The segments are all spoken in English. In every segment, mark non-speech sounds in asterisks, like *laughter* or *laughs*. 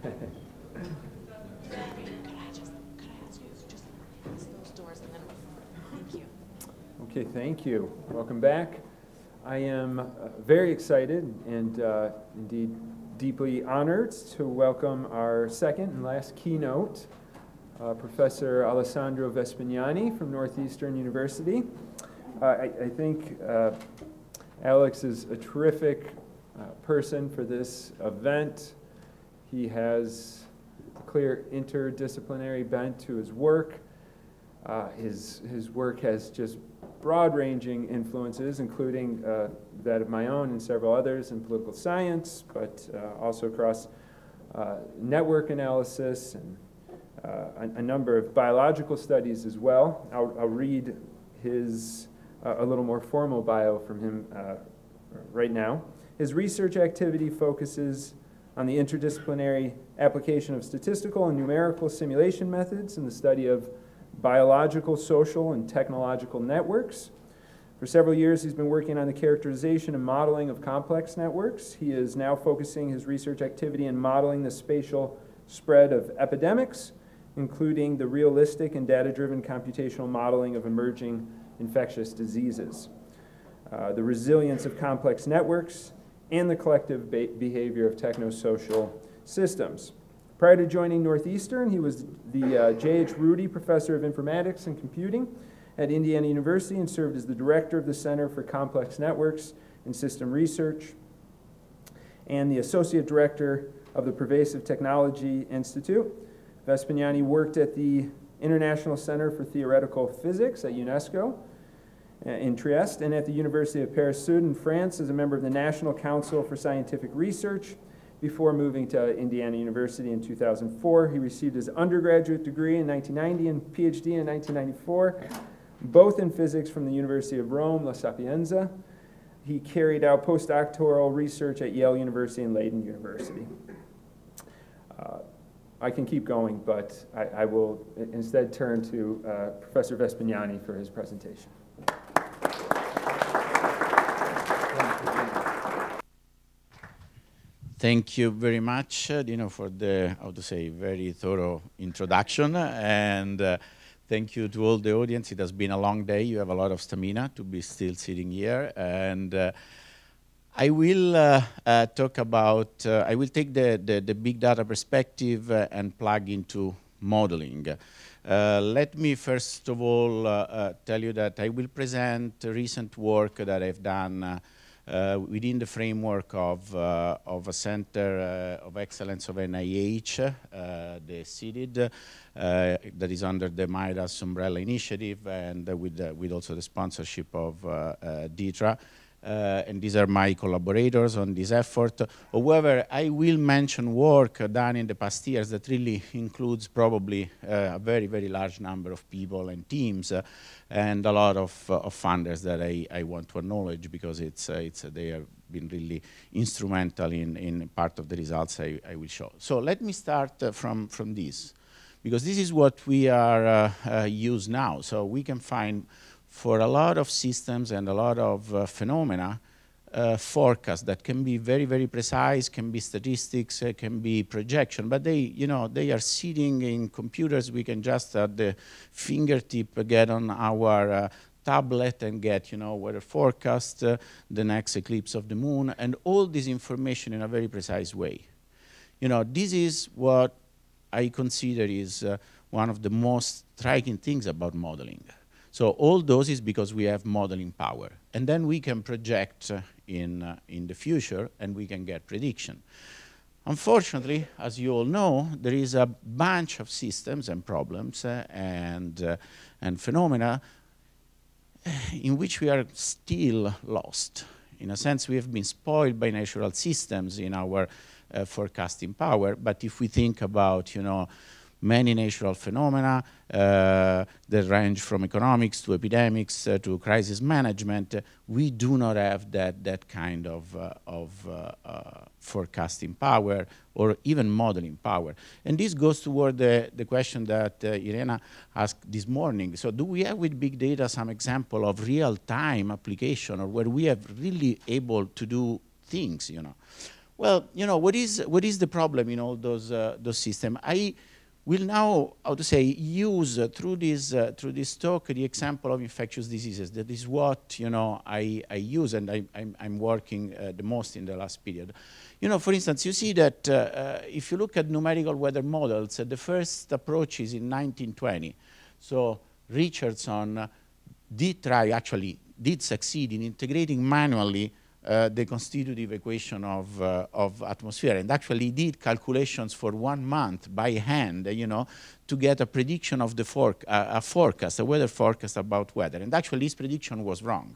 *laughs* Okay, thank you. Welcome back. I am uh, very excited and uh, indeed deeply honored to welcome our second and last keynote, uh, Professor Alessandro Vespignani from Northeastern University. Uh, I, I think uh, Alex is a terrific person for this event. He has a clear interdisciplinary bent to his work. Uh, his, his work has just broad ranging influences, including uh, that of my own and several others in political science, but uh, also across uh, network analysis and uh, a, a, number of biological studies as well. I'll, I'll read his uh, a little more formal bio from him right now. His research activity focuses on the interdisciplinary application of statistical and numerical simulation methods in the study of biological, social, and technological networks. For several years, he's been working on the characterization and modeling of complex networks. He is now focusing his research activity in modeling the spatial spread of epidemics, including the realistic and data driven computational modeling of emerging infectious diseases, uh, the resilience of complex networks, and the collective behavior of technosocial systems. Prior to joining Northeastern, he was the uh, J.H. Rudy Professor of Informatics and Computing at Indiana University and served as the director of the Center for Complex Networks and System Research and the associate director of the Pervasive Technology Institute. Vespignani worked at the International Center for Theoretical Physics at UNESCO uh, in Trieste and at the University of Paris Sud in France as a member of the National Council for Scientific Research before moving to Indiana University in 2004. He received his undergraduate degree in 1990 and PhD in 1994, both in physics from the University of Rome, La Sapienza. He carried out postdoctoral research at Yale University and Leiden University. Uh, I can keep going, but I, I will instead turn to uh, Professor Vespignani for his presentation. Thank you very much, uh, Dino, for the, how to say, very thorough introduction. And uh, thank you to all the audience. It has been a long day. You have a lot of stamina to be still sitting here. And uh, I will uh, uh, talk about, uh, I will take the, the, the, big data perspective and plug into modeling. let me first of all tell you that I will present recent work that I've done uh, Uh, within the framework of, uh, of a Center uh, of Excellence of NIH, uh, the CIDID, uh, that is under the MIDAS umbrella initiative and with, with also the sponsorship of DITRA. Uh, and these are my collaborators on this effort. However, I will mention work done in the past years that really includes probably uh, a very, very large number of people and teams uh, and a lot of, uh, of funders that I, I, want to acknowledge because it's, uh, it's, they have been really instrumental in, in part of the results I, I will show. So let me start uh, from, from this because this is what we are use now. So we can find for a lot of systems and a lot of uh, phenomena, uh, forecast that can be very, very precise, can be statistics, uh, can be projection, but they, you know, they are sitting in computers. We can just at the fingertip get on our uh, tablet and get, you know, weather forecast, uh, the next eclipse of the moon, and all this information in a very precise way. You know, this is what I consider is uh, one of the most striking things about modeling. So all those is because we have modeling power. And then we can project uh, in, uh, in the future and we can get prediction. Unfortunately, as you all know, there is a bunch of systems and problems uh, and, uh, and phenomena uh, in which we are still lost. In a sense, we have been spoiled by natural systems in our uh, forecasting power. But if we think about, you know, many natural phenomena uh, that range from economics to epidemics uh, to crisis management. Uh, we do not have that, that kind of, uh, of uh, uh, forecasting power or even modeling power. And this goes toward the, the question that Irena asked this morning. So do we have with big data some example of real-time application or where we have really able to do things, you know? Well, you know, what is, what is the problem in all those, uh, those systems? I will now, how to say, use uh, through, this, uh, through this talk the example of infectious diseases. That is what, you know, I, I use and I, I'm, I'm working uh, the most in the last period. You know, for instance, you see that uh, uh, if you look at numerical weather models, the first approach is in 1920. So Richardson did try, actually did succeed in integrating manually uh, the constitutive equation of, uh, of atmosphere and actually did calculations for one month by hand, you know, to get a prediction of the for uh, a forecast, a weather forecast about weather. And actually his prediction was wrong.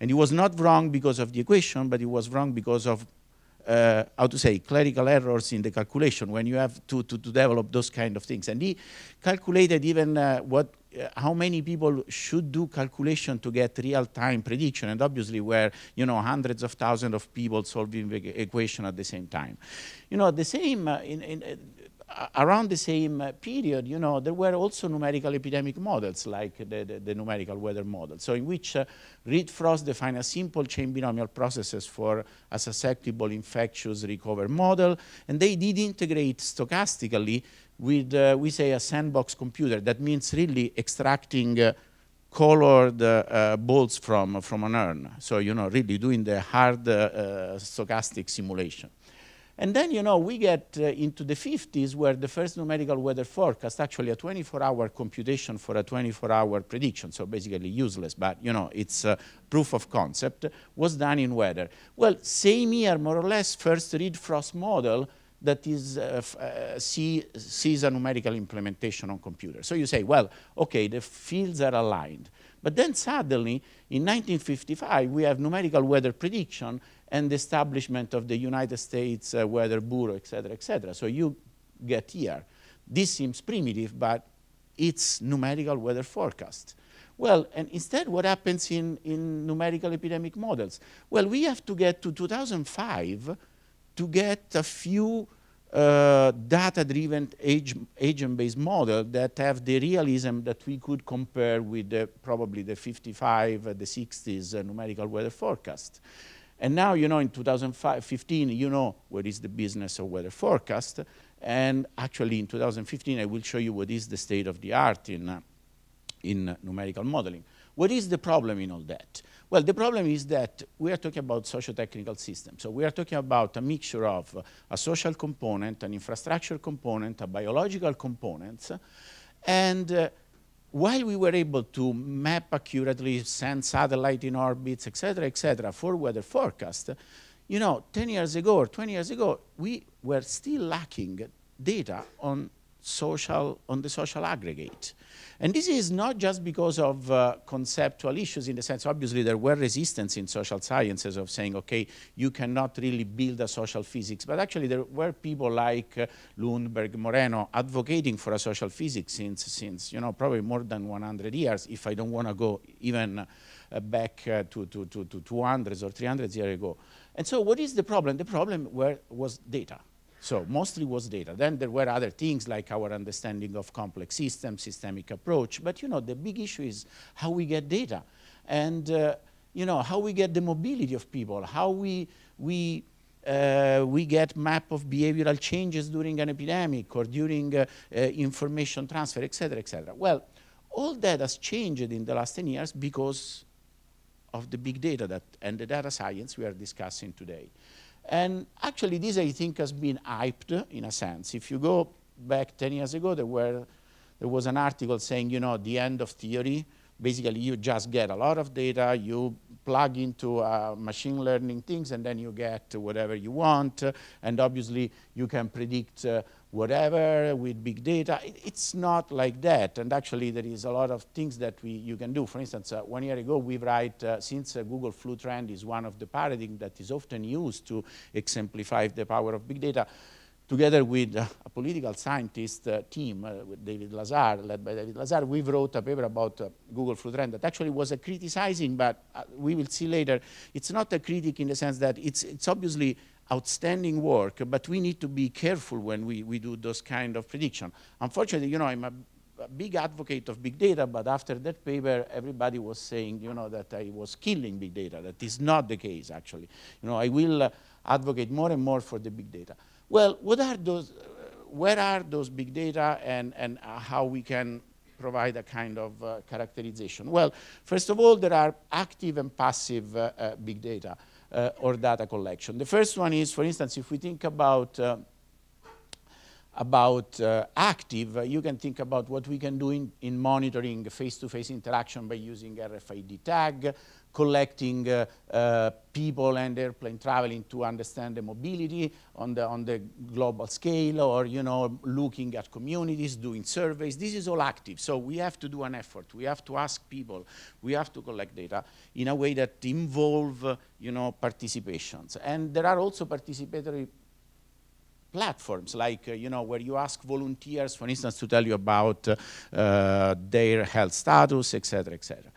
And it was not wrong because of the equation, but it was wrong because of uh, how to say, clerical errors in the calculation when you have to, to, to develop those kind of things. And he calculated even uh, what, uh, how many people should do calculation to get real-time prediction, and obviously where, you know, hundreds of thousands of people solving the equation at the same time. You know, the same, uh, in, in, around the same uh, period, you know, there were also numerical epidemic models like the, the, the numerical weather model. So in which uh, Reed Frost defined a simple chain binomial processes for a susceptible infectious recover model, and they did integrate stochastically with, uh, we say, a sandbox computer. That means really extracting uh, colored uh, uh, bolts from, from an urn. So, you know, really doing the hard stochastic simulation. And then, you know, we get uh, into the 50s where the first numerical weather forecast, actually a 24-hour computation for a 24-hour prediction, so basically useless, but, you know, it's uh, proof of concept, was done in weather. Well, same year, more or less, first Reed Frost model that is, uh, uh, see, sees a numerical implementation on computer. So you say, well, okay, the fields are aligned. But then suddenly, in 1955, we have numerical weather prediction and the establishment of the United States uh, Weather Bureau, et cetera, et cetera. So you get here. This seems primitive, but it's numerical weather forecast. Well, and instead what happens in, in numerical epidemic models? Well, we have to get to 2005 to get a few uh, data-driven agent-based model that have the realism that we could compare with the, probably the 55, uh, the 60s uh, numerical weather forecast. And now, you know, in 2015, you know what is the business of weather forecast. And actually, in 2015, I will show you what is the state of the art in, uh, in numerical modeling. What is the problem in all that? Well, the problem is that we are talking about socio-technical systems. So we are talking about a mixture of a social component, an infrastructure component, a biological component, and uh, while we were able to map accurately, send satellite in orbits, et cetera, et cetera, for weather forecast, you know, 10 years ago or 20 years ago, we were still lacking data on social, on the social aggregate. And this is not just because of uh, conceptual issues in the sense, obviously there were resistance in social sciences of saying, okay, you cannot really build a social physics, but actually there were people like uh, Lundberg, Moreno advocating for a social physics since, since, you know, probably more than 100 years, if I don't want to go even uh, back uh, to, to, to, to 200 or 300 years ago. And so what is the problem? The problem were, was data. So mostly was data. Then there were other things like our understanding of complex systems, systemic approach. But you know, the big issue is how we get data. And uh, you know, how we get the mobility of people, how we, we, uh, we get map of behavioral changes during an epidemic or during uh, uh information transfer, et cetera, et cetera. Well, all that has changed in the last 10 years because of the big data that, and the data science we are discussing today. And actually, this, I think, has been hyped in a sense. If you go back 10 years ago, there, were, there was an article saying, you know, the end of theory. Basically, you just get a lot of data, you plug into uh, machine learning things, and then you get whatever you want. and obviously, you can predict uh, whatever with big data. it's not like that. And actually, there is a lot of things that we, you can do. For instance, uh, one year ago, we write, uh, since uh, Google Flu Trend is one of the paradigms that is often used to exemplify the power of big data, together with uh, a political scientist uh, team, uh, with David Lazer, led by David Lazer, we wrote a paper about Google Flu Trend that actually was a criticizing, but we will see later, it's not a critic in the sense that it's, it's obviously outstanding work, but we need to be careful when we, we do those kind of prediction. Unfortunately, you know, I'm a, a big advocate of big data, but after that paper, everybody was saying, you know, that I was killing big data. That is not the case, actually. You know, I will uh, advocate more and more for the big data. Well, what are those, uh, where are those big data and, and uh, how we can provide a kind of uh, characterization? Well, first of all, there are active and passive uh, uh, big data uh, or data collection. The first one is, for instance, if we think about uh, about uh, active, uh, you can think about what we can do in, in monitoring face-to-face -face interaction by using RFID tag, collecting uh, uh, people and airplane traveling to understand the mobility on the, on the global scale or, you know, looking at communities, doing surveys. This is all active. So we have to do an effort. We have to ask people. We have to collect data in a way that involve, uh, you know, participations. And there are also participatory platforms like uh, you know where you ask volunteers for instance to tell you about uh, uh, their health status et etc etc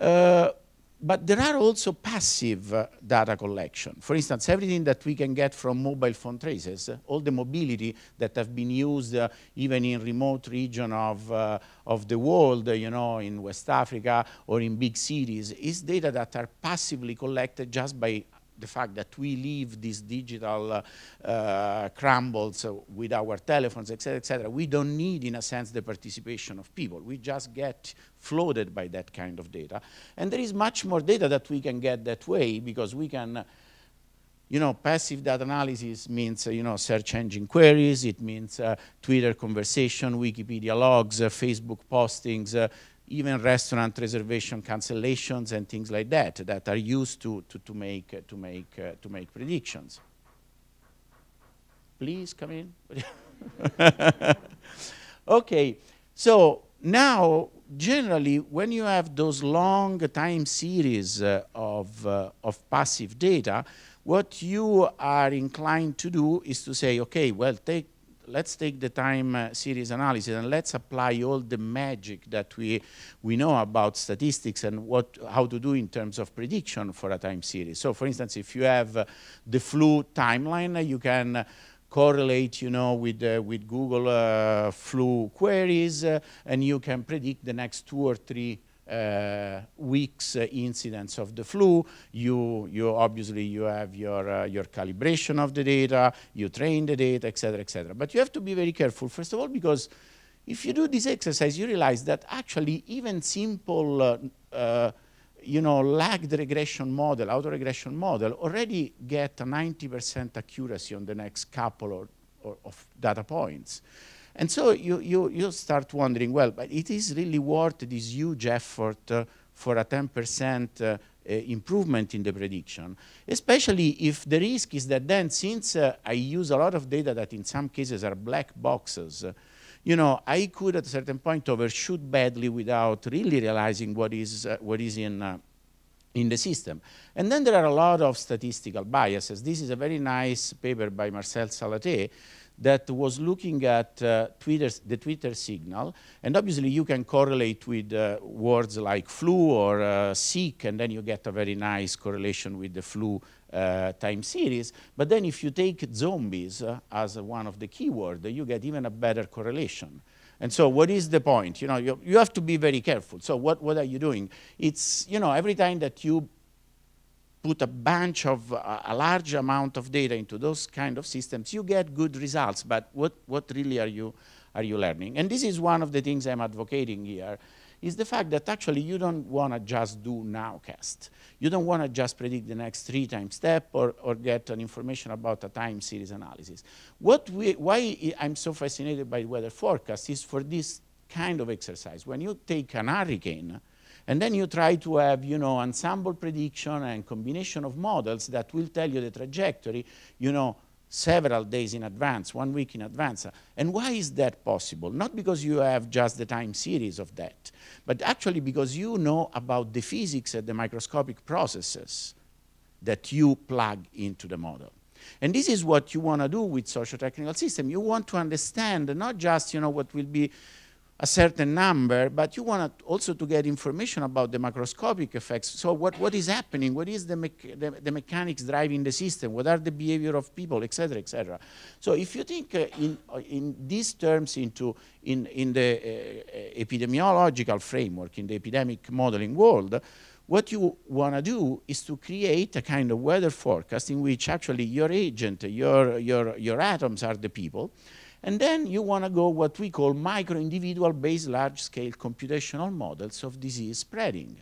uh, but there are also passive uh, data collection. For instance, everything that we can get from mobile phone traces, uh, all the mobility that have been used uh, even in remote region of, uh, of the world, you know, in West Africa or in big cities, is data that are passively collected just by the fact that we leave these digital uh, uh, crumbles uh, with our telephones, et cetera, et cetera, we don't need, in a sense, the participation of people. We just get flooded by that kind of data. And there is much more data that we can get that way because we can, you know, passive data analysis means, uh, you know, search engine queries, it means uh, Twitter conversation, Wikipedia logs, uh, Facebook postings, even restaurant reservation cancellations and things like that that are used to, to, to make, uh, to, make, uh, to make predictions. Please come in. *laughs* okay, so now generally when you have those long time series uh, of, uh, of passive data, what you are inclined to do is to say, okay, well, take let's take the time uh, series analysis and let's apply all the magic that we, we know about statistics and what, how to do in terms of prediction for a time series. So for instance, if you have uh, the flu timeline, uh, you can correlate, you know, with, uh, with Google uh, flu queries uh, and you can predict the next two or three uh, weeks uh, incidence of the flu. You, you obviously you have your, uh, your calibration of the data, you train the data, et cetera, et cetera. But you have to be very careful, first of all, because if you do this exercise, you realize that actually even simple uh, uh, you know, lagged regression model, autoregression model, already get a 90% accuracy on the next couple or, or of data points. And so you, you, you start wondering, well, but it is really worth this huge effort uh, for a 10% uh, uh, improvement in the prediction, especially if the risk is that then since uh, I use a lot of data that in some cases are black boxes, uh, you know, I could at a certain point overshoot badly without really realizing what is, uh, what is in, in the system. And then there are a lot of statistical biases. This is a very nice paper by Marcel Salathé that was looking at uh, the Twitter signal. And obviously you can correlate with uh, words like flu or uh, sick, and then you get a very nice correlation with the flu uh, time series. But then if you take zombies uh, as one of the keywords, you get even a better correlation. And so what is the point? You know, you, you have to be very careful. So what, what are you doing? It's, you know, every time that you put a bunch of, uh, a large amount of data into those kind of systems, you get good results, but what, what really are you, are you learning? And this is one of the things I'm advocating here, is the fact that actually you don't want to just do nowcast. You don't want to just predict the next three time step or, or get an information about a time series analysis. What we, why I'm so fascinated by weather forecast is for this kind of exercise. When you take an hurricane, and then you try to have, you know, ensemble prediction and combination of models that will tell you the trajectory, you know, several days in advance, one week in advance. And why is that possible? Not because you have just the time series of that, but actually because you know about the physics and the microscopic processes that you plug into the model. And this is what you want to do with socio-technical system. You want to understand not just, you know, what will be a certain number, but you want also to get information about the macroscopic effects. So what, what is happening? What is the, the, the, mechanics driving the system? What are the behavior of people, et cetera, et cetera. So if you think uh, in, uh, in these terms into in, in the uh, epidemiological framework, in the epidemic modeling world, what you want to do is to create a kind of weather forecast in which actually your agent, your, your, your atoms are the people, and then you want to go what we call micro-individual based large-scale computational models of disease spreading.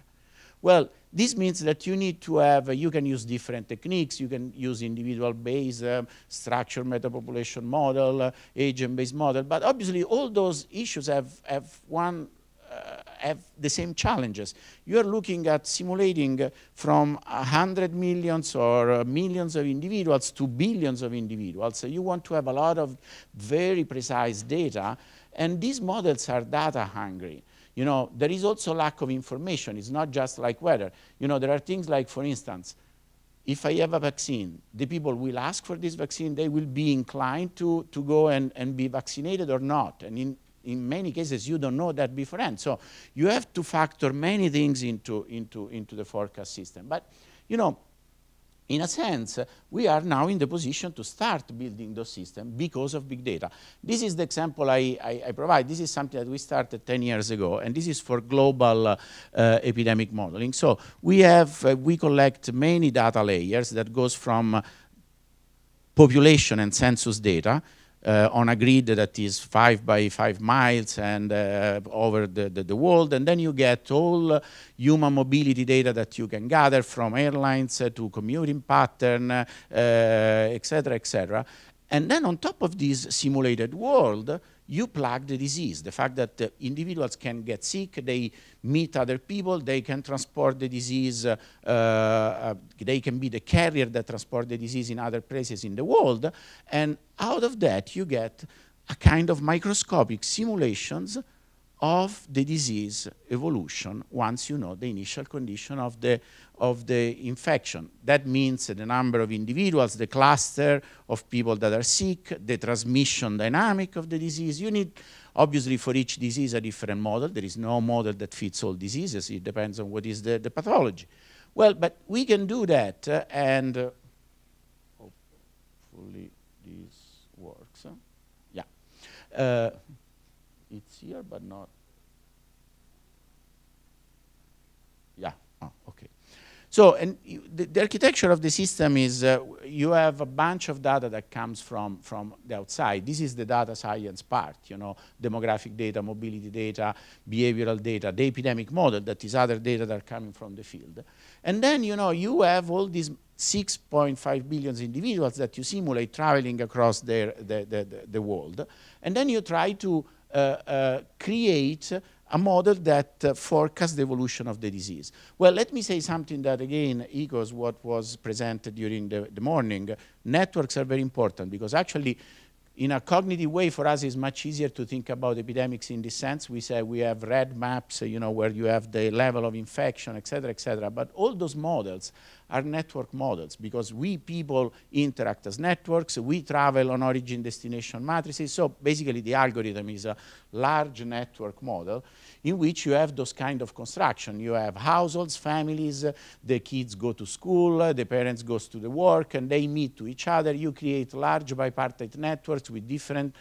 Well, this means that you need to have, uh, you can use different techniques. You can use individual-based uh, structure metapopulation model, uh, agent-based model. But obviously, all those issues have, have one have the same challenges. You are looking at simulating from 100 millions or uh, millions of individuals to billions of individuals. So you want to have a lot of very precise data, and these models are data hungry. You know, there is also lack of information. It's not just like weather. You know, there are things like, for instance, if I have a vaccine, the people will ask for this vaccine, they will be inclined to, to go and, and be vaccinated or not. And in, in many cases, you don't know that beforehand. So you have to factor many things into, into, into the forecast system. But, you know, in a sense, we are now in the position to start building those systems because of big data. This is the example I, I, I provide. This is something that we started 10 years ago, and this is for global uh, epidemic modeling. So we have, uh, we collect many data layers that goes from population and census data uh, on a grid that is five by five miles and uh, over the, the, the, world. And then you get all human mobility data that you can gather from airlines uh, to commuting pattern, et cetera, et cetera. And then on top of this simulated world, you plug the disease. The fact that uh, individuals can get sick, they meet other people, they can transport the disease, uh, uh, they can be the carrier that transport the disease in other places in the world, and out of that you get a kind of microscopic simulations of the disease evolution once you know the initial condition of the, of the infection. That means the number of individuals, the cluster of people that are sick, the transmission dynamic of the disease. You need, obviously, for each disease a different model. There is no model that fits all diseases. It depends on what is the, the pathology. Well, but we can do that, uh, and uh, hopefully this works. Yeah. Uh, it's here, but not. Yeah, oh, okay. So, and the, the, architecture of the system is uh, you have a bunch of data that comes from, from the outside. This is the data science part, you know, demographic data, mobility data, behavioral data, the epidemic model, that is other data that are coming from the field. And then, you know, you have all these 6.5 billion individuals that you simulate traveling across their, the, the, the, world. And then you try to uh, uh, create a model that uh, forecasts the evolution of the disease. Well, let me say something that, again, echoes what was presented during the, the morning. Networks are very important because actually in a cognitive way, for us, it's much easier to think about epidemics in this sense. We say we have red maps, you know, where you have the level of infection, et cetera, et cetera. But all those models are network models because we people interact as networks, we travel on origin destination matrices. So basically the algorithm is a large network model in which you have those kind of construction. You have households, families, uh, the kids go to school, uh, the parents goes to the work, and they meet to each other. You create large bipartite networks with different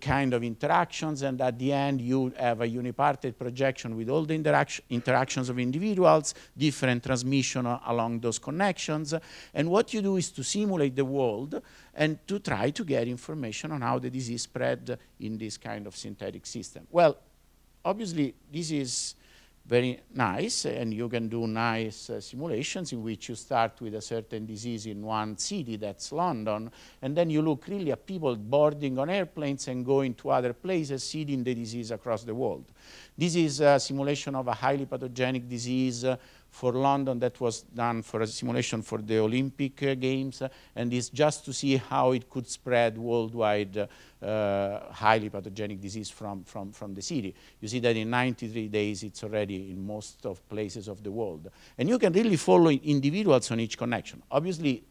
kind of interactions, and at the end you have a unipartite projection with all the interaction, interactions of individuals, different transmission along those connections. And what you do is to simulate the world and to try to get information on how the disease spread in this kind of synthetic system. Well, obviously, this is very nice, and you can do nice uh, simulations in which you start with a certain disease in one city, that's London, and then you look really at people boarding on airplanes and going to other places, seeding the disease across the world. This is a simulation of a highly pathogenic disease uh, for London that was done for a simulation for the Olympic uh, Games, uh, and is just to see how it could spread worldwide uh, highly pathogenic disease from, from, from the city. You see that in 93 days it's already in most of places of the world. And you can really follow individuals on each connection. Obviously,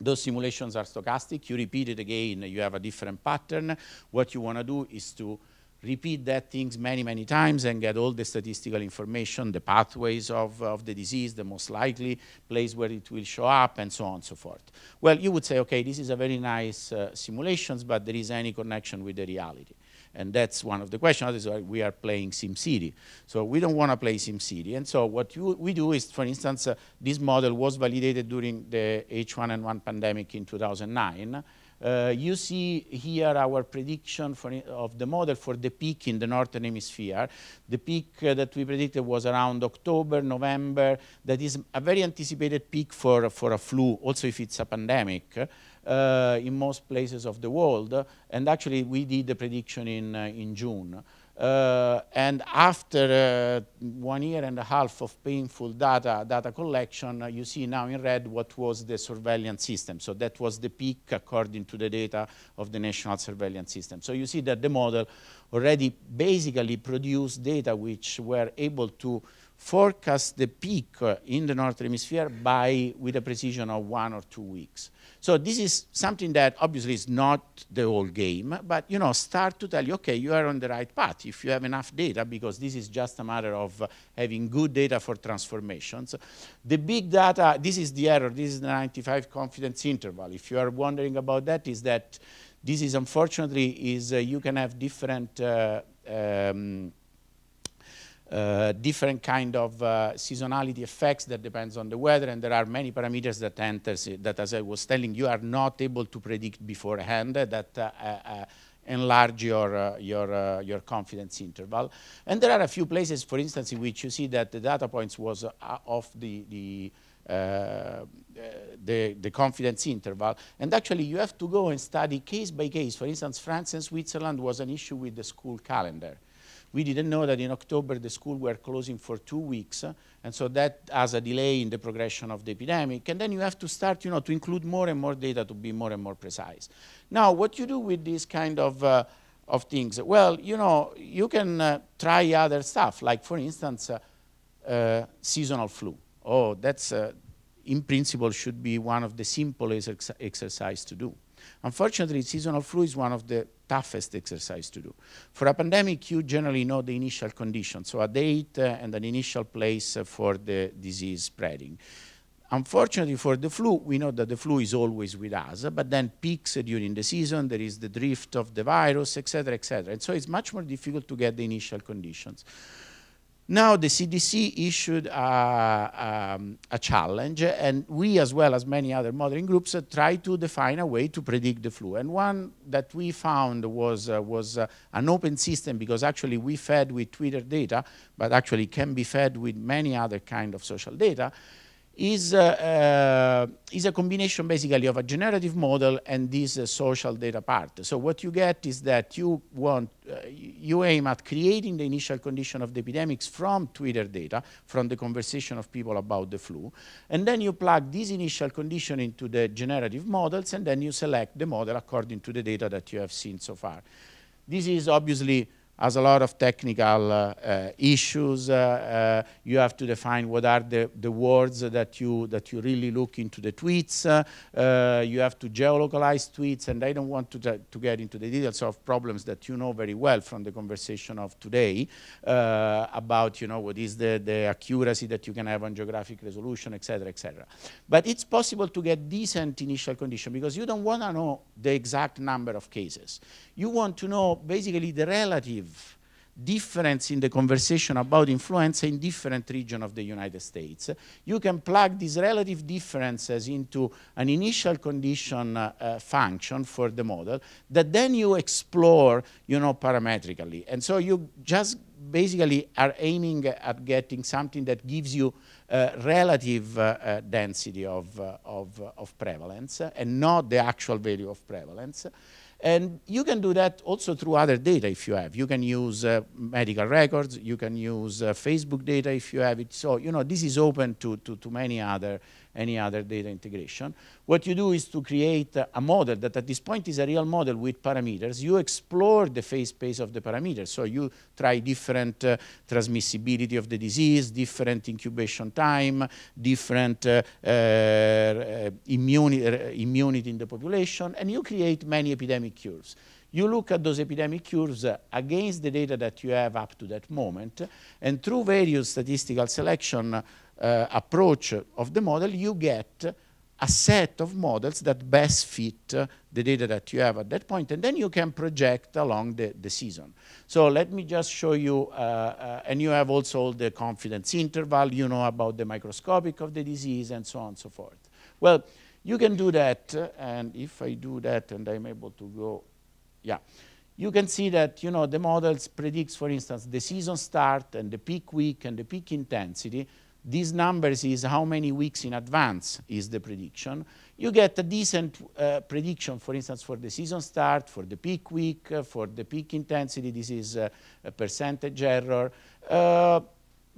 those simulations are stochastic. You repeat it again, you have a different pattern. What you want to do is to repeat that things many, many times and get all the statistical information, the pathways of, of the disease, the most likely place where it will show up, and so on and so forth. Well, you would say, okay, this is a very nice uh, simulations, but there is any connection with the reality. And that's one of the questions. We are playing SimCity. So we don't want to play SimCity. And so what you, we do is, for instance, uh, this model was validated during the H1N1 pandemic in 2009. Uh, you see here our prediction for, of the model for the peak in the northern hemisphere. The peak uh, that we predicted was around October, November. That is a very anticipated peak for, for a flu, also if it's a pandemic. Uh, in most places of the world. And actually, we did the prediction in, uh, in June. Uh, and after uh, one year and a half of painful data, data collection, uh, you see now in red what was the surveillance system. So that was the peak according to the data of the national surveillance system. So you see that the model already basically produced data which were able to forecast the peak uh, in the northern hemisphere by with a precision of one or two weeks. So this is something that obviously is not the whole game, but you know, start to tell you, okay, you are on the right path if you have enough data, because this is just a matter of uh, having good data for transformations. The big data, this is the error, this is the 95 confidence interval. If you are wondering about that, is that this is unfortunately is uh, you can have different uh, um, uh, different kind of uh, seasonality effects that depends on the weather, and there are many parameters that enters that, as I was telling you, are not able to predict beforehand that uh, uh enlarge your, uh, your, your confidence interval. And there are a few places, for instance, in which you see that the data points was off the, the uh, the, the, confidence interval. And actually, you have to go and study case by case. For instance, France and Switzerland was an issue with the school calendar. We didn't know that in October the school were closing for two weeks, uh, and so that has a delay in the progression of the epidemic. And then you have to start, you know, to include more and more data to be more and more precise. Now, what you do with this kind of uh, of things? Well, you know, you can uh, try other stuff, like for instance, uh, uh seasonal flu. Oh, that's uh, in principle should be one of the simplest ex exercise to do. Unfortunately, seasonal flu is one of the toughest exercise to do. For a pandemic, you generally know the initial conditions, so a date uh, and an initial place uh, for the disease spreading. Unfortunately for the flu, we know that the flu is always with us, but then peaks during the season, there is the drift of the virus, etc., etc. And so it's much more difficult to get the initial conditions. Now the CDC issued a, um, a, challenge, and we, as well as many other modeling groups, uh, tried to define a way to predict the flu. And one that we found was, uh, was uh, an open system, because actually we fed with Twitter data, but actually can be fed with many other kind of social data, is, uh, uh, is a combination basically of a generative model and this uh, social data part. So what you get is that you want, uh, you aim at creating the initial condition of the epidemics from Twitter data, from the conversation of people about the flu, and then you plug this initial condition into the generative models, and then you select the model according to the data that you have seen so far. This is obviously has a lot of technical uh, uh, issues. Uh, you have to define what are the, the words that you, that you really look into the tweets. you have to geolocalize tweets, and I don't want to, to get into the details of problems that you know very well from the conversation of today about you know, what is the, the accuracy that you can have on geographic resolution, et cetera, et cetera. But it's possible to get decent initial condition because you don't want to know the exact number of cases. You want to know basically the relative difference in the conversation about influenza in different regions of the United States. You can plug these relative differences into an initial condition uh, uh, function for the model that then you explore, you know, parametrically. And so you just basically are aiming at getting something that gives you uh, relative uh, uh, density of, uh, of, of prevalence and not the actual value of prevalence. And you can do that also through other data if you have. You can use uh, medical records, you can use uh, Facebook data if you have it. So, you know, this is open to, to, to many other any other data integration. What you do is to create a model that at this point is a real model with parameters. You explore the phase space of the parameters. So you try different uh, transmissibility of the disease, different incubation time, different uh, uh, immunity, uh, immunity in the population, and you create many epidemic curves. you look at those epidemic curves uh, against the data that you have up to that moment, and through various statistical selection uh, approach of the model, you get a set of models that best fit uh, the data that you have at that point, and then you can project along the, the season. So let me just show you, uh, uh, and you have also the confidence interval, you know about the microscopic of the disease, and so on and so forth. Well, you can do that, uh, and if I do that and I'm able to go, yeah, you can see that you know the models predicts, for instance, the season start and the peak week and the peak intensity, these numbers is how many weeks in advance is the prediction. You get a decent uh, prediction, for instance, for the season start, for the peak week, uh, for the peak intensity. This is uh, a percentage error. Uh,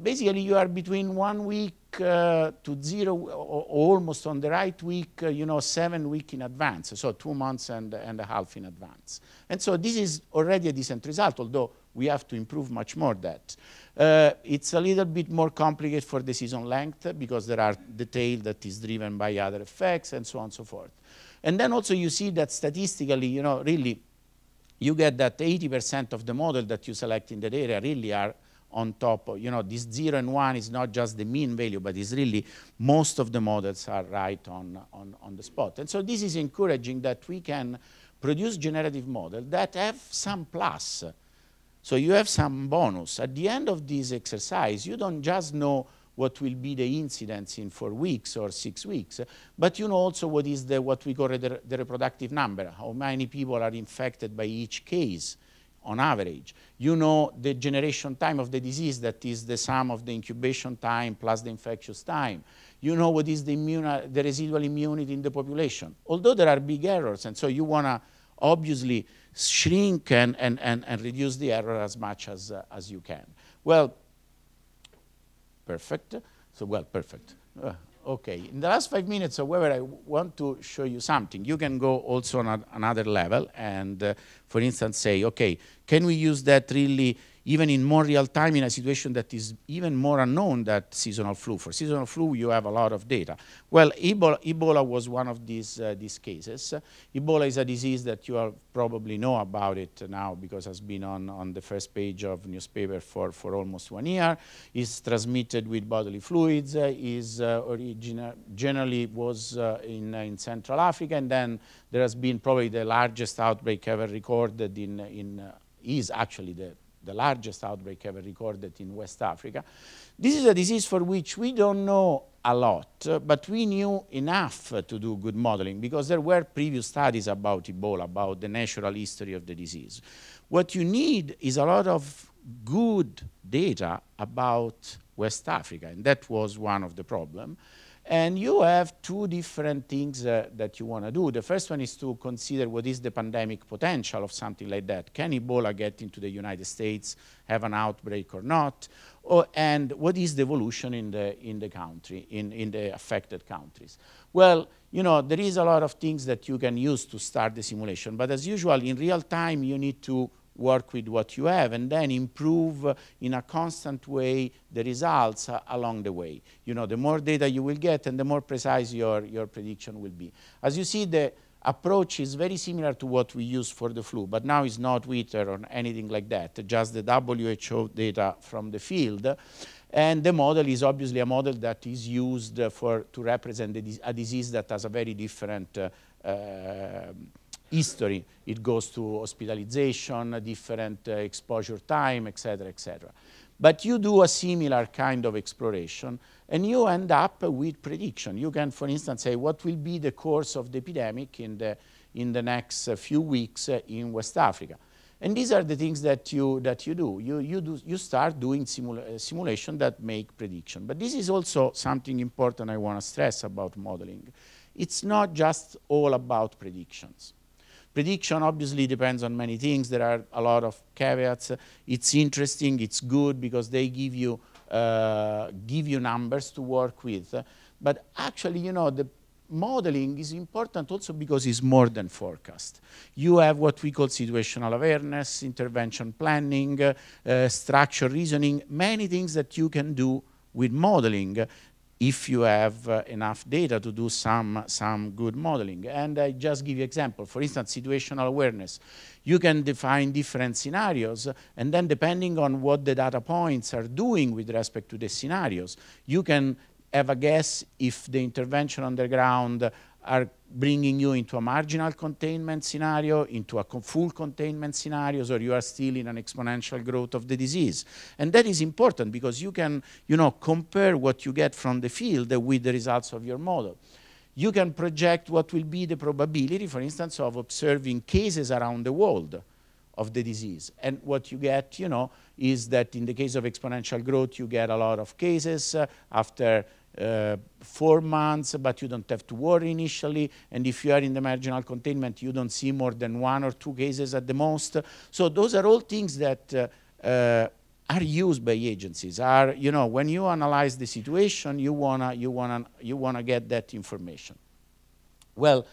basically, you are between one week uh, to zero, or almost on the right week, you know, seven week in advance, so two months and, and a half in advance. And so this is already a decent result, although we have to improve much more that. Uh, it's a little bit more complicated for the season length because there are detail that is driven by other effects and so on and so forth. And then also you see that statistically, you know, really, you get that 80% of the model that you select in that area really are on top of, you know, this zero and one is not just the mean value, but it's really most of the models are right on, on, on the spot. And so this is encouraging that we can produce generative models that have some plus so you have some bonus. At the end of this exercise, you don't just know what will be the incidence in four weeks or six weeks, but you know also what is the, what we call the, reproductive number, how many people are infected by each case on average. You know the generation time of the disease, that is the sum of the incubation time plus the infectious time. You know what is the, immune, the residual immunity in the population. Although there are big errors, and so you want to obviously shrink and, and, and, and reduce the error as much as, uh, as you can. Well, perfect. So, well, perfect. Uh, okay, in the last five minutes, however, I want to show you something. You can go also on another level and, uh, for instance, say, okay, can we use that really even in more real time in a situation that is even more unknown than seasonal flu. For seasonal flu, you have a lot of data. Well, Ebola, Ebola was one of these, uh, these cases. Ebola is a disease that you probably know about it now because it has been on, on the first page of newspaper for, for almost one year. It's transmitted with bodily fluids, uh, is uh, generally was uh, in, in Central Africa, and then there has been probably the largest outbreak ever recorded in, in uh, is actually the the largest outbreak ever recorded in West Africa. This is a disease for which we don't know a lot, but we knew enough to do good modeling because there were previous studies about Ebola, about the natural history of the disease. What you need is a lot of good data about West Africa, and that was one of the problems. And you have two different things uh, that you want to do. The first one is to consider what is the pandemic potential of something like that. Can Ebola get into the United States, have an outbreak or not? Or, and what is the evolution in the, in the country, in, in the affected countries? Well, you know, there is a lot of things that you can use to start the simulation. But as usual, in real time, you need to work with what you have, and then improve in a constant way the results uh, along the way. You know, the more data you will get and the more precise your, your prediction will be. As you see, the approach is very similar to what we use for the flu, but now it's not Twitter or anything like that, just the WHO data from the field. And the model is obviously a model that is used for, to represent a disease that has a very different uh, uh, history. It goes to hospitalization, different uh, exposure time, etc., etc. But you do a similar kind of exploration, and you end up with prediction. You can, for instance, say what will be the course of the epidemic in the, in the next uh, few weeks uh, in West Africa. And these are the things that you, that you do. You, you, do, you start doing simula uh, simulation that make prediction. But this is also something important I want to stress about modeling. It's not just all about predictions. Prediction obviously depends on many things. There are a lot of caveats. It's interesting, it's good because they give you, uh, give you numbers to work with. But actually, you know, the modeling is important also because it's more than forecast. You have what we call situational awareness, intervention planning, uh, structure reasoning, many things that you can do with modeling if you have uh, enough data to do some, some good modeling. And I just give you an example. For instance, situational awareness. You can define different scenarios, and then depending on what the data points are doing with respect to the scenarios, you can have a guess if the intervention on the ground are bringing you into a marginal containment scenario, into a full containment scenarios, or you are still in an exponential growth of the disease. And that is important because you can, you know, compare what you get from the field with the results of your model. You can project what will be the probability, for instance, of observing cases around the world of the disease. And what you get, you know, is that in the case of exponential growth, you get a lot of cases uh, after uh, four months, but you don't have to worry initially. And if you are in the marginal containment, you don't see more than one or two cases at the most. So those are all things that uh, uh, are used by agencies. Are you know when you analyze the situation, you wanna you wanna you wanna get that information. Well,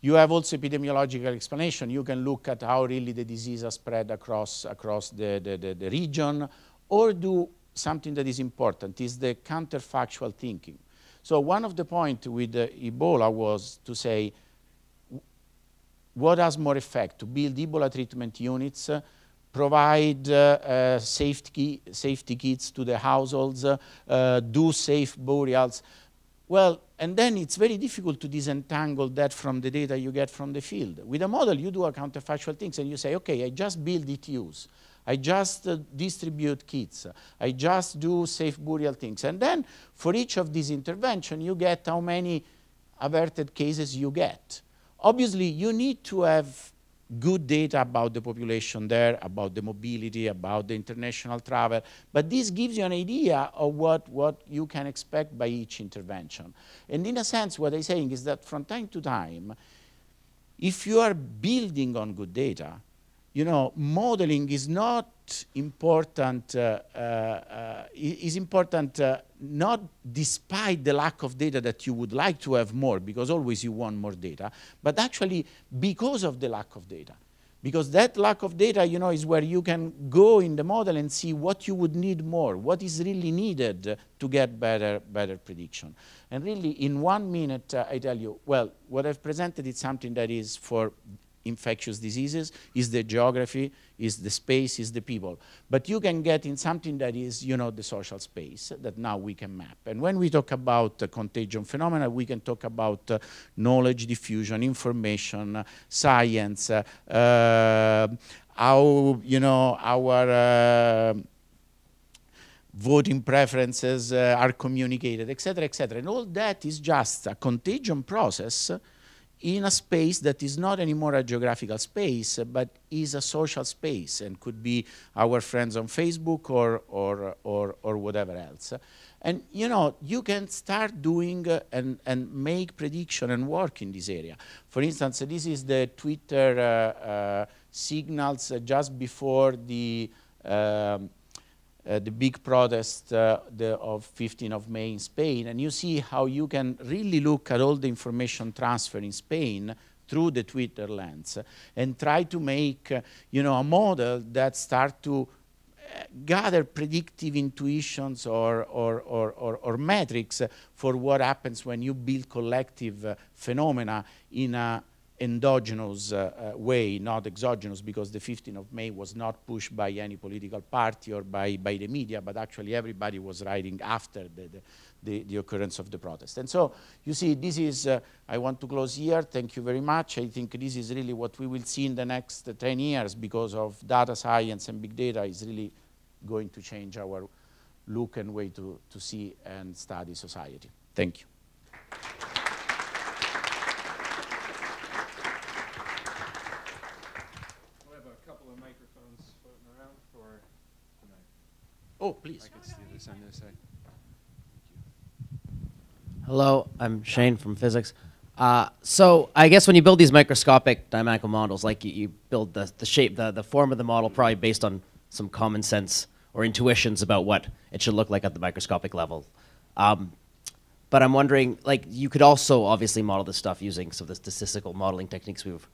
you have also epidemiological explanation. You can look at how really the disease has spread across across the, the, the, the region, or do something that is important is the counterfactual thinking. So one of the points with Ebola was to say, what has more effect, to build Ebola treatment units, uh, provide uh, uh safety, safety kits to the households, uh, do safe burials. Well, and then it's very difficult to disentangle that from the data you get from the field. With a model, you do a counterfactual things and you say, okay, I just build ETUs. I just uh, distribute kits. I just do safe burial things. And then for each of these interventions, you get how many averted cases you get. Obviously, you need to have good data about the population there, about the mobility, about the international travel, but this gives you an idea of what, what you can expect by each intervention. And in a sense, what I'm saying is that from time to time, if you are building on good data, you know, modeling is not important, uh, uh, uh, is important uh, not despite the lack of data that you would like to have more, because always you want more data, but actually because of the lack of data. Because that lack of data, you know, is where you can go in the model and see what you would need more, what is really needed to get better, better prediction. And really, in one minute, uh, I tell you, well, what I've presented is something that is for infectious diseases, is the geography, is the space, is the people. But you can get in something that is, you know, the social space that now we can map. And when we talk about uh, contagion phenomena, we can talk about uh, knowledge diffusion, information, uh, science, uh, how, you know, our uh, voting preferences uh, are communicated, etc., etc. And all that is just a contagion process in a space that is not anymore a geographical space, but is a social space and could be our friends on Facebook or, or, or, or whatever else. And you know, you can start doing uh, and, and make prediction and work in this area. For instance, this is the Twitter uh, uh, signals just before the um, uh, the big protest uh, the, of 15th of May in Spain, and you see how you can really look at all the information transfer in Spain through the Twitter lens and try to make, uh, you know, a model that start to uh, gather predictive intuitions or, or, or, or, or metrics for what happens when you build collective uh, phenomena in a endogenous uh, uh, way, not exogenous, because the 15th of May was not pushed by any political party or by, by the media, but actually everybody was writing after the, the, the, the occurrence of the protest. And so, you see, this is, uh, I want to close here. Thank you very much. I think this is really what we will see in the next 10 years because of data science and big data is really going to change our look and way to, to see and study society. Thank you. Oh, please. I can see this on this side. Hello, I'm Shane from physics. Uh, so I guess when you build these microscopic dynamical models, like you, you build the, the shape, the, the form of the model probably based on some common sense or intuitions about what it should look like at the microscopic level. Um, but I'm wondering, like, you could also obviously model this stuff using some of the statistical modeling techniques we've,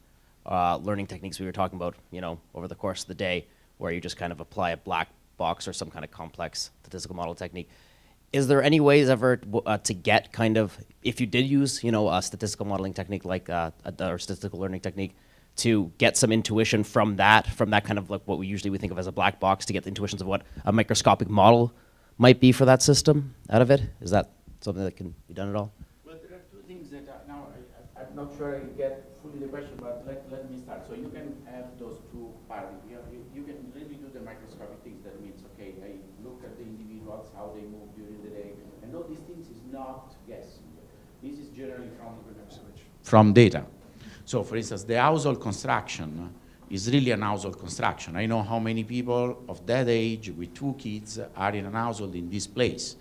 uh, learning techniques we were talking about, you know, over the course of the day, where you just kind of apply a black box or some kind of complex statistical model technique. is there any ways ever uh, to get kind of if you did use you know a statistical modeling technique like uh, a, or statistical learning technique to get some intuition from that from that kind of like what we usually we think of as a black box to get the intuitions of what a microscopic model might be for that system out of it? Is that something that can be done at all? Well there are two things that are, now I, am not sure I get fully the question but let, let me start. So you can have those two paradigms you, you, can really do the microscopic things that means okay I look at the individuals how they move during the day and all these things is not guessing this is generally from from data so for instance, the household construction is really an household construction. I know how many people of that age with two kids are in an household in this place.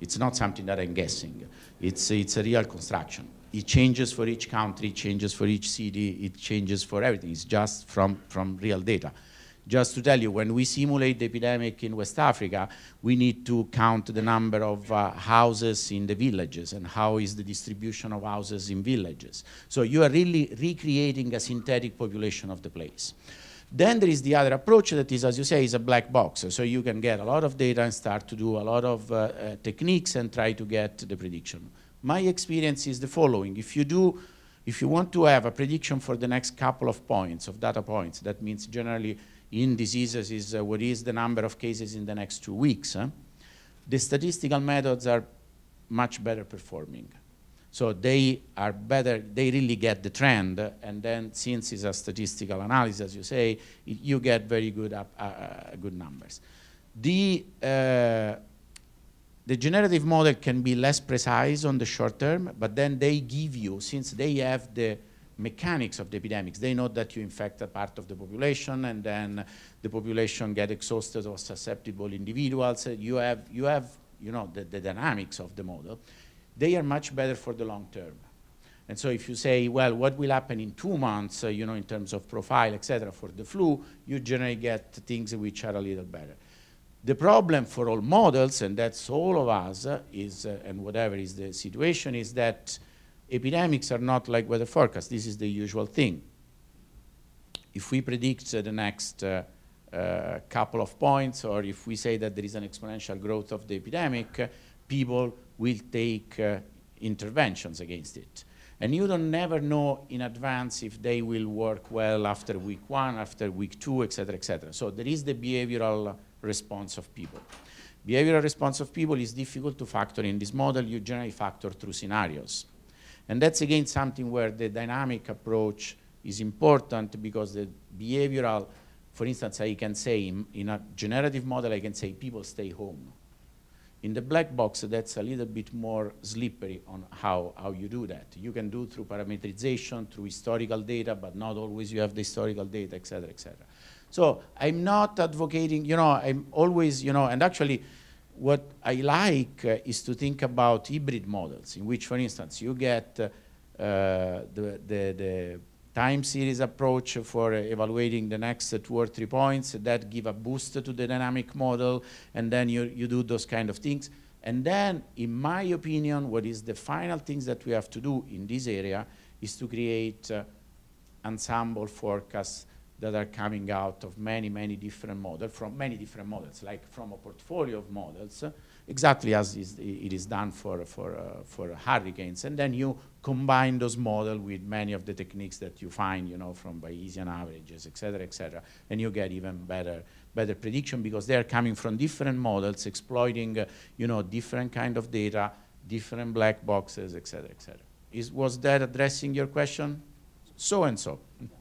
It's not something that I'm guessing. It's, it's a real construction. It changes for each country, it changes for each city, it changes for everything. It's just from, from real data. Just to tell you, when we simulate the epidemic in West Africa, we need to count the number of uh, houses in the villages and how is the distribution of houses in villages. So you are really recreating a synthetic population of the place. Then there is the other approach that is, as you say, is a black box. So you can get a lot of data and start to do a lot of uh, uh, techniques and try to get the prediction. My experience is the following. If you do, if you want to have a prediction for the next couple of points, of data points, that means generally in diseases is uh, what is the number of cases in the next two weeks. Huh? The statistical methods are much better performing. So they are better, they really get the trend, and then since it's a statistical analysis, as you say, it, you get very good, up, uh, uh, good numbers. The, uh, the generative model can be less precise on the short term, but then they give you, since they have the mechanics of the epidemics. They know that you infect a part of the population and then the population get exhausted or susceptible individuals. You have, you have you know, the, the dynamics of the model. They are much better for the long term. And so if you say, well, what will happen in two months, uh, you know, in terms of profile, et cetera, for the flu, you generally get things which are a little better. The problem for all models, and that's all of us, uh, is, uh, and whatever is the situation, is that epidemics are not like weather forecasts. This is the usual thing. If we predict uh, the next uh, uh, couple of points, or if we say that there is an exponential growth of the epidemic, uh, people will take uh, interventions against it. And you don't never know in advance if they will work well after week one, after week two, et cetera, et cetera. So there is the behavioral response of people. Behavioral response of people is difficult to factor in this model. You generally factor through scenarios. And that's again something where the dynamic approach is important because the behavioral, for instance, I can say in, in, a generative model, I can say people stay home. In the black box, that's a little bit more slippery on how, how you do that. You can do through parameterization, through historical data, but not always you have the historical data, et cetera, et cetera. So I'm not advocating, you know, I'm always, you know, and actually what I like uh, is to think about hybrid models in which, for instance, you get uh, the, the, the, time series approach for evaluating the next two or three points that give a boost to the dynamic model, and then you, you do those kind of things. And then, in my opinion, what is the final things that we have to do in this area is to create uh, ensemble forecasts that are coming out of many, many different models, from many different models, like from a portfolio of models, uh, exactly as is, it is done for, for, uh, for hurricanes. And then you combine those models with many of the techniques that you find, you know, from Bayesian averages, et cetera, et cetera, and you get even better, better prediction because they are coming from different models, exploiting, uh, you know, different kind of data, different black boxes, et cetera, et cetera. Is, was that addressing your question? So and so.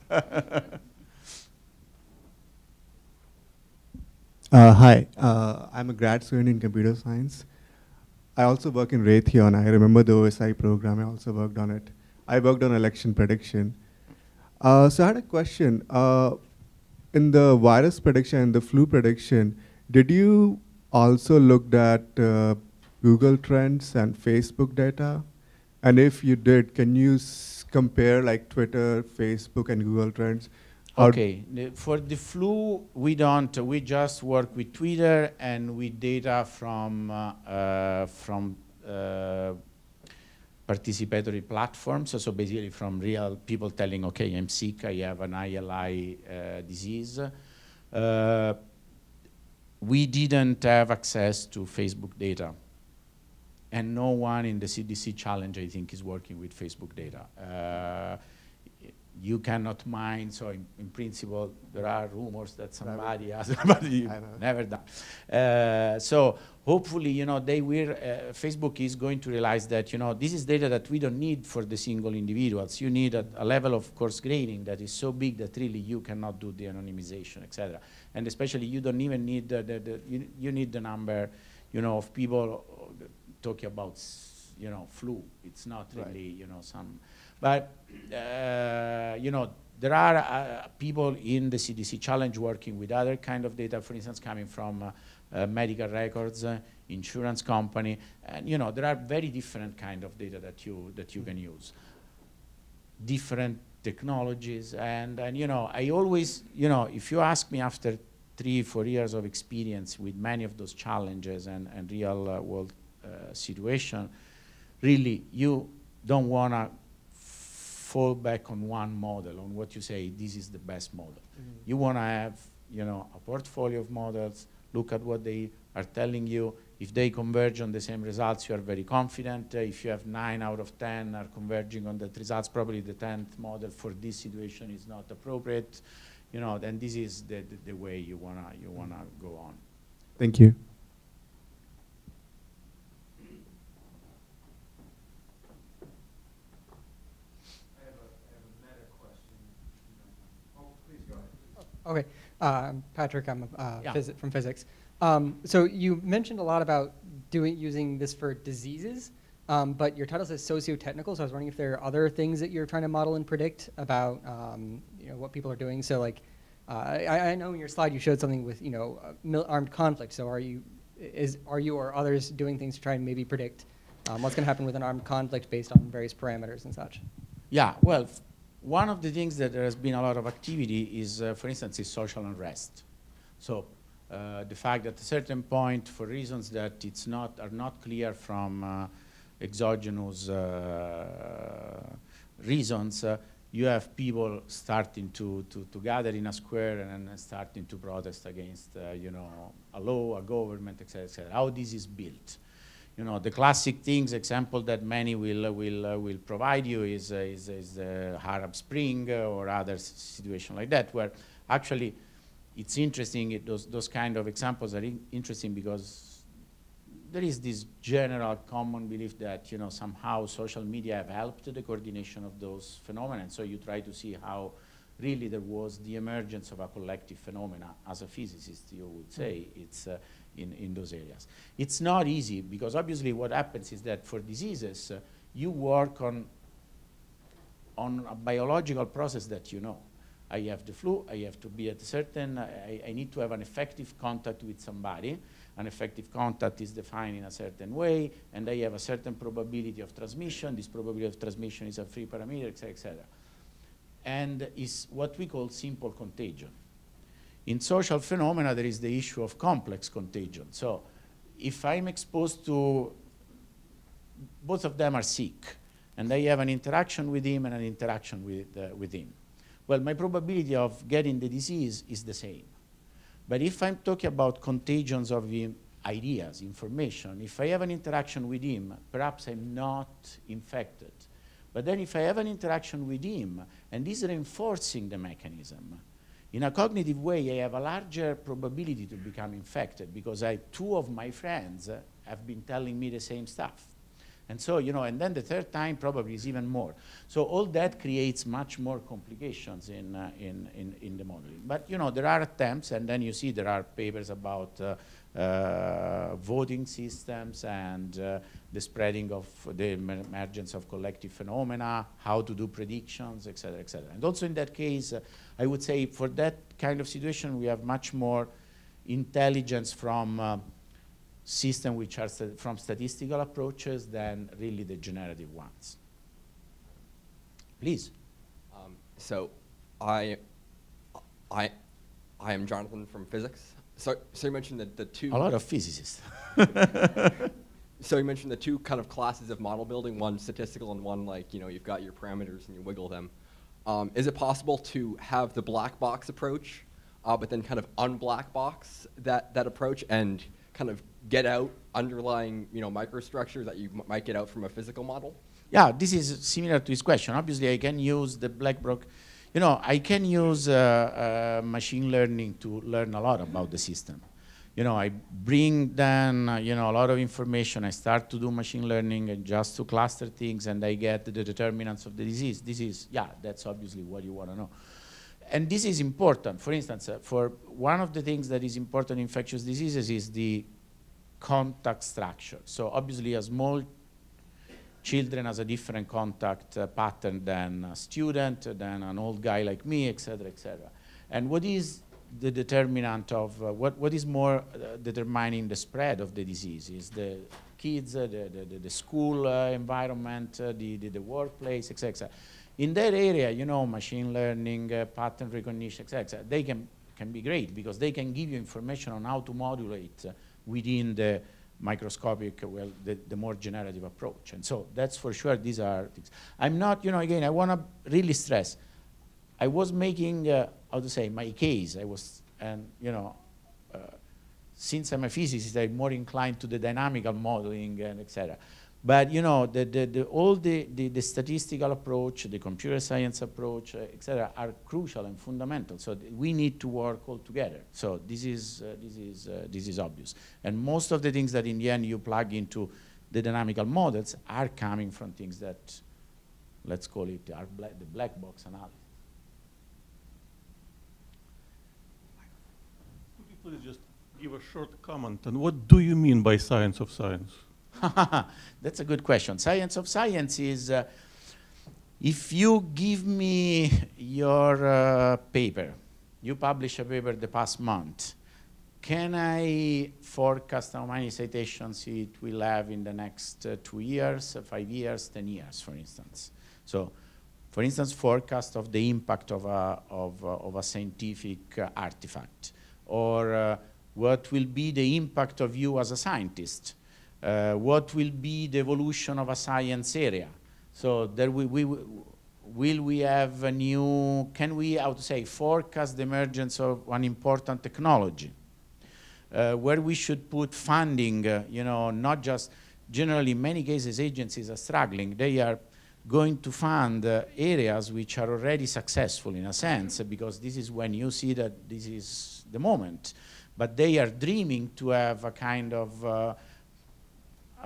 *laughs* Uh, hi, uh, I'm a grad student in computer science. I also work in Raytheon. I remember the OSI program. I also worked on it. I worked on election prediction. Uh, so I had a question. Uh, in the virus prediction and the flu prediction, did you also look at uh, Google Trends and Facebook data? And if you did, can you compare like Twitter, Facebook, and Google Trends? Okay, for the flu, we don't. We just work with Twitter and with data from uh, uh, from uh, participatory platforms. So, basically, from real people telling, "Okay, I'm sick. I have an ILI uh, disease." Uh, we didn't have access to Facebook data. and no one in the CDC challenge, I think, is working with Facebook data. You cannot mine, so in, in, principle, there are rumors that somebody has, *laughs* but you never done. Uh, so hopefully, you know, they will, uh, Facebook is going to realize that, you know, this is data that we don't need for the single individuals. You need a, a level of coarse graining that is so big that really you cannot do the anonymization, etc. And especially you don't even need the, the, the you, you need the number, you know, of people talking about, you know, flu. It's not really, right. you know, some, but, uh, you know, there are uh, people in the CDC challenge working with other kind of data, for instance, coming from uh, uh medical records, uh, insurance company, and you know, there are very different kind of data that you, that you can use. Different technologies, and, and you know, I always, you know, if you ask me after three, four years of experience with many of those challenges and, and real uh, world situation, really, you don't want to fall back on one model, on what you say, this is the best model. Mm -hmm. You want to have, you know, a portfolio of models, look at what they are telling you. If they converge on the same results, you are very confident. Uh, if you have nine out of 10 are converging on the results, probably the 10th model for this situation is not appropriate. You know, then this is the, the, the way you wanna, you wanna go on. Thank you. Okay, uh, Patrick, I'm uh, yeah. phys from physics. Um, so you mentioned a lot about doing using this for diseases, um, but your title says socio-technical. So I was wondering if there are other things that you're trying to model and predict about um, you know what people are doing. So like, uh, I, I, know in your slide you showed something with you know uh, armed conflict. So are you is are you or others doing things to try and maybe predict um, what's going to happen with an armed conflict based on various parameters and such? Yeah, well, one of the things that there has been a lot of activity is, uh, for instance, is social unrest. So uh, the fact that at a certain point, for reasons that it's not, are not clear from uh, exogenous uh, reasons, uh, you have people starting to, to, to, gather in a square and, and starting to protest against, uh, you know, a law, a government, etc., etc. How this is built you know, the classic things, example that many will, will, uh, will provide you is, uh, is, is the Arab Spring or other situation like that, where actually it's interesting, it, those, those kind of examples are in interesting because there is this general common belief that, you know, somehow social media have helped the coordination of those phenomena, and so you try to see how really there was the emergence of a collective phenomena. As a physicist, you would say, it's, uh, in, in those areas. It's not easy because obviously what happens is that for diseases, uh, you work on, on a biological process that you know. I have the flu, I have to be at a certain, I, I need to have an effective contact with somebody. An effective contact is defined in a certain way, and I have a certain probability of transmission. This probability of transmission is a free parameter, etc., etc. And is what we call simple contagion. In social phenomena, there is the issue of complex contagion. So if I'm exposed to, both of them are sick, and I have an interaction with him and an interaction with, uh, with him. Well, my probability of getting the disease is the same. But if I'm talking about contagions of ideas, information, if I have an interaction with him, perhaps I'm not infected. But then if I have an interaction with him, and this reinforcing the mechanism, in a cognitive way, I have a larger probability to become infected because I, two of my friends have been telling me the same stuff. And so, you know, and then the third time probably is even more. So all that creates much more complications in, uh, in, in, in, the modeling. But, you know, there are attempts, and then you see there are papers about uh, voting systems and uh, the spreading of the emergence of collective phenomena, how to do predictions, et cetera, et cetera. And also in that case, uh, I would say for that kind of situation, we have much more intelligence from uh, systems which are st from statistical approaches than really the generative ones. Please. Um, so I, I, I am Jonathan from physics. So, so you mentioned that the two... A lot of physicists. *laughs* so you mentioned the two kind of classes of model building, one statistical and one like, you know, you've got your parameters and you wiggle them. Um, is it possible to have the black box approach, uh, but then kind of unblack box that, that approach and kind of get out underlying, you know, microstructure that you m- might get out from a physical model? Yeah, this is similar to his question. Obviously, I can use the Blackboard. You know, I can use uh, uh, machine learning to learn a lot about the system. You know, I bring then, uh, you know, a lot of information. I start to do machine learning and just to cluster things, and I get the determinants of the disease. This is, yeah, that's obviously what you want to know. And this is important. For instance, uh, for one of the things that is important in infectious diseases is the contact structure. So obviously, a small children has a different contact uh, pattern than a student, than an old guy like me, et cetera, et cetera. And what is the determinant of, uh, what, what is more uh, determining the spread of the disease? Is the kids, uh, the, the, the, school uh, environment, the, the, the workplace, et cetera. In that area, you know, machine learning, pattern recognition, et cetera, they can, can be great because they can give you information on how to modulate within the microscopic, well, the, the more generative approach. And so that's for sure, these are things. I'm not, you know, again, I want to really stress, I was making, uh, how to say, my case. I was, and, you know, uh, since I'm a physicist, I'm more inclined to the dynamical modeling and et cetera. But, you know, the, the, the, all the, the, statistical approach, the computer science approach, uh, et cetera, are crucial and fundamental. So we need to work all together. So this is, uh, this, is, uh, this is obvious. And most of the things that in the end you plug into the dynamical models are coming from things that, let's call it, bla the black box analysis. Could you please just give a short comment on what do you mean by science of science? *laughs* That's a good question. Science of science is uh, if you give me your uh, paper, you publish a paper the past month, can I forecast how many citations it will have in the next uh, two years, uh, five years, ten years, for instance? So, for instance, forecast of the impact of a, of, uh, of a scientific uh, artifact, or uh, what will be the impact of you as a scientist uh, what will be the evolution of a science area. So there we, we, will we have a new, can we, how to say, forecast the emergence of an important technology? Uh, where we should put funding, uh, you know, not just, generally in many cases agencies are struggling. They are going to fund uh, areas which are already successful in a sense, because this is when you see that this is the moment. But they are dreaming to have a kind of uh,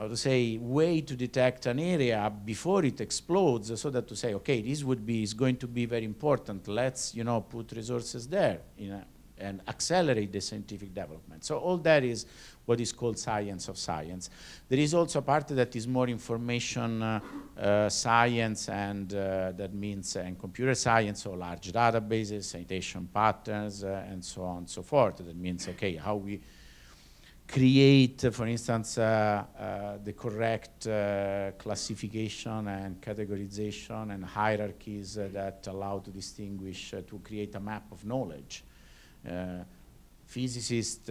how to say, way to detect an area before it explodes so that to say, okay, this would be, is going to be very important. Let's, you know, put resources there know, and accelerate the scientific development. So all that is what is called science of science. There is also a part that is more information uh, uh, science and uh, that means and computer science, so large databases, citation patterns, uh, and so on and so forth. That means, okay, how we create, uh, for instance, uh, uh, the correct uh, classification and categorization and hierarchies uh, that allow to distinguish, uh, to create a map of knowledge. physicists,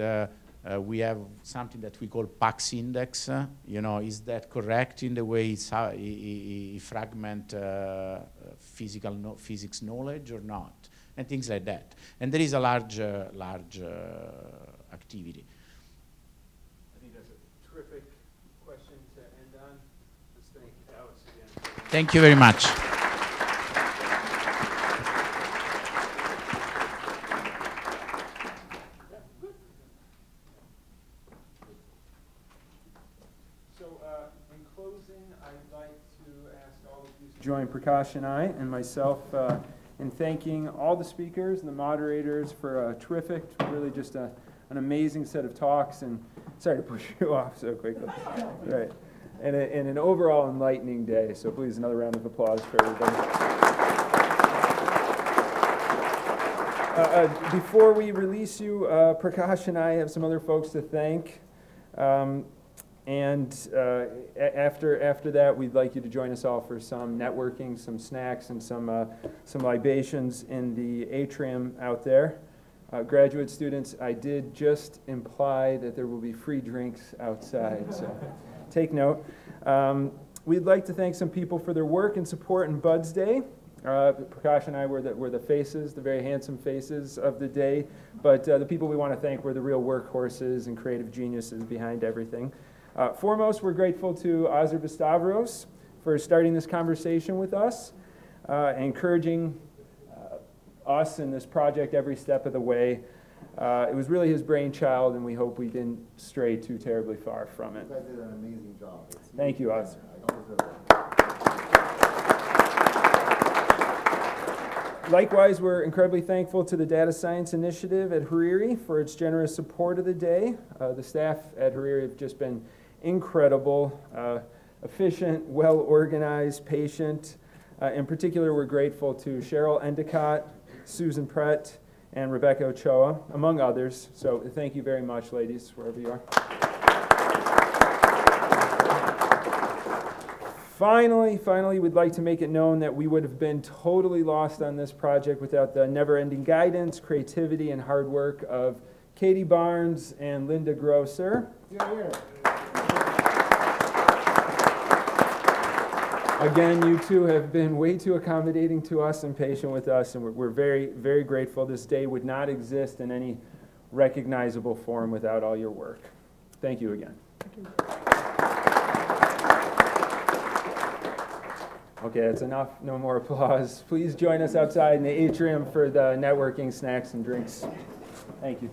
we have something that we call PACS index. you know, is that correct in the way it's how he, fragment physical no physics knowledge or not? And things like that. And there is a large, large activity. Thank you very much. So, uh, in closing, I'd like to ask all of you to join Prakash and I and myself uh, in thanking all the speakers and the moderators for a terrific, really just a, an amazing set of talks. And sorry to push *laughs* you off so quickly. right and, a, and an overall enlightening day. So please, another round of applause for everybody. Uh, uh, before we release you, uh, Prakash and I have some other folks to thank. Um, and uh, after, after that, we'd like you to join us all for some networking, some snacks, and some, uh, some libations in the atrium out there. Uh, graduate students, I did just imply that there will be free drinks outside. So *laughs* take note. Um, we'd like to thank some people for their work and support in BUDS Day. Uh, Prakash and I were the, were the faces, the very handsome faces of the day, but uh, the people we want to thank were the real workhorses and creative geniuses behind everything. Uh, Foremost, we're grateful to Azer Bestavros for starting this conversation with us, uh, encouraging uh, us in this project every step of the way. Uh, It was really his brainchild, and we hope we didn't stray too terribly far from it. You guys did an amazing job. It's- Thank you, Oz. I don't deserve it. Likewise, we're incredibly thankful to the Data Science Initiative at Hariri for its generous support of the day. Uh, the staff at Hariri have just been incredible, uh, efficient, well organized, patient. Uh, in particular, we're grateful to Cheryl Endicott, Susan Prett, and Rebecca Ochoa, among others. So thank you very much, ladies, wherever you are. Finally, finally, we'd like to make it known that we would have been totally lost on this project without the never ending guidance, creativity, and hard work of Katie Barnes and Linda Grosser. Here, here. Again, you two have been way too accommodating to us and patient with us, and we're, we're very, very grateful. This day would not exist in any recognizable form without all your work. Thank you again. Okay, that's enough. No more applause. Please join us outside in the atrium for the networking snacks and drinks. Thank you.